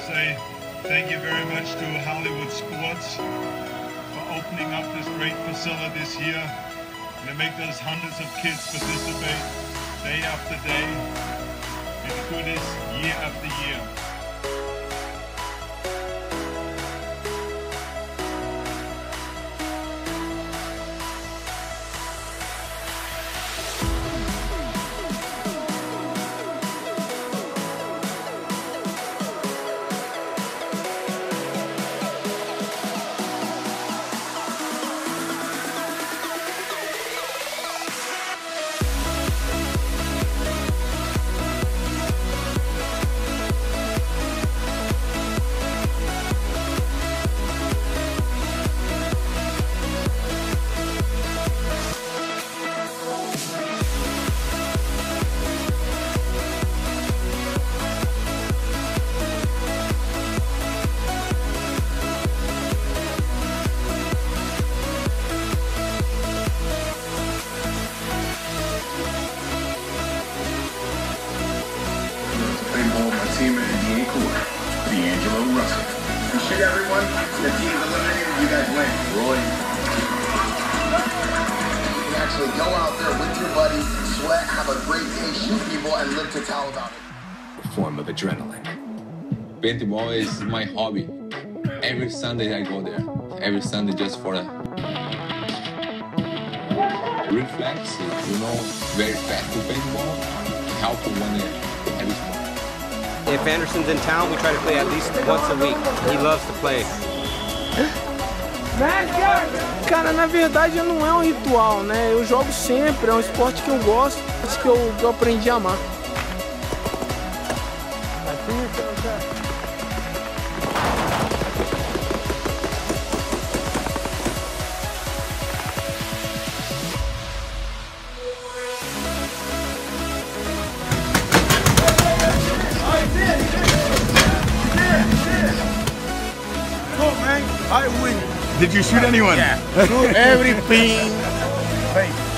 say thank you very much to Hollywood Sports for opening up this great facility this year. And to make those hundreds of kids participate day after day and do this year after year. Russell. Good shit, everyone. The team's eliminated. You guys win. Roy. You can actually go out there with your buddies, sweat, have a great day, shoot people, and live to tell about it. a form of adrenaline. Paintball is my hobby. Every Sunday I go there. Every Sunday just for a reflex, you know, very fast to paintball. Help when you have fun. If Anderson's in town, we try to play at least once a week. He loves to play. Cara, na verdade não é um ritual, né? Eu jogo sempre, é um esporte que eu gosto, que eu, que eu aprendi a amar. Did you shoot anyone? Yeah. Shoot everything.